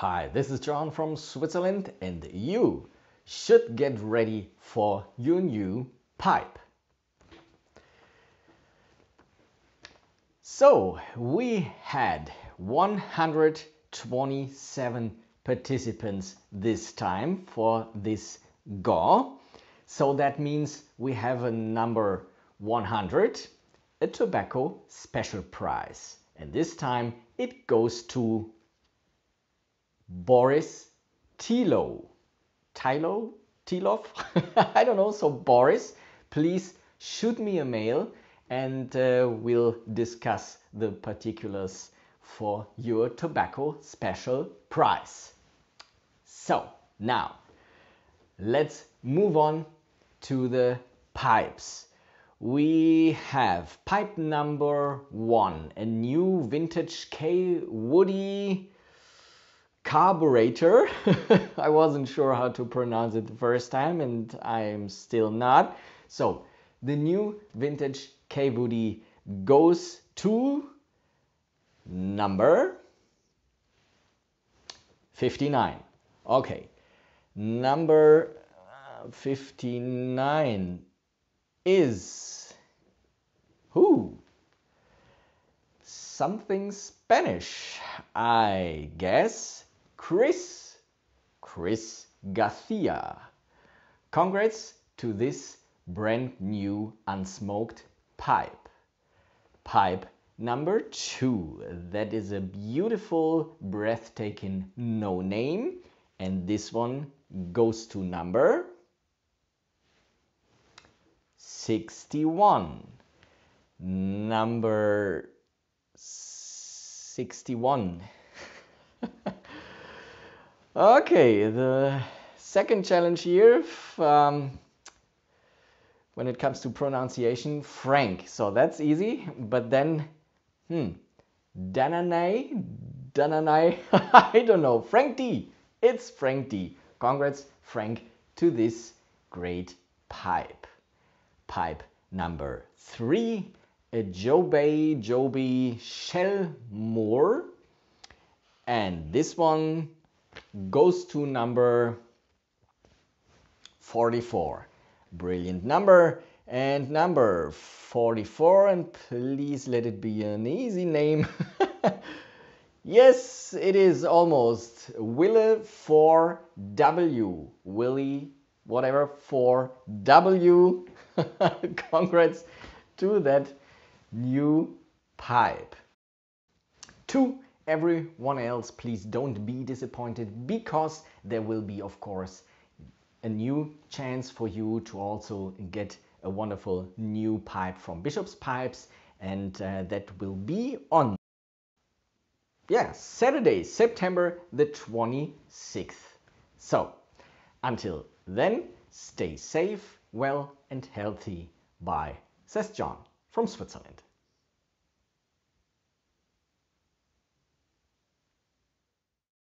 Hi, this is John from Switzerland and you should get ready for your new pipe. So we had 127 participants this time for this GAW. So that means we have a number 100, a tobacco special prize. And this time it goes to Boris Tilo. Tilo? Tilov? I don't know. So Boris, please shoot me a mail and uh, we'll discuss the particulars for your tobacco special prize. So now let's move on to the pipes. We have pipe number one, a new vintage K Woody carburetor. I wasn't sure how to pronounce it the first time and I'm still not. So the new vintage K Woody goes to number 59. Okay, number uh, 59 is who? Something Spanish, I guess. Chris, Chris Garcia. Congrats to this brand new unsmoked pipe. Pipe number two. That is a beautiful, breathtaking no name. And this one goes to number 61. Number 61. Okay, the second challenge here um, when it comes to pronunciation, Frank. So that's easy, but then, hmm, Dananai, Dananai, I don't know, Frank D. It's Frank D. Congrats, Frank, to this great pipe pipe number three, a Joby Joby Shellmore. And this one goes to number 44. Brilliant number. And number 44, and please let it be an easy name. yes, it is almost Wille 4W. Willie, whatever, 4W. Congrats to that new pipe. To everyone else, please don't be disappointed because there will be, of course, a new chance for you to also get a wonderful new pipe from Bishop's Pipes and uh, that will be on yeah, Saturday, September the 26th. So, until then, stay safe, well and healthy. Bye, says John from Switzerland.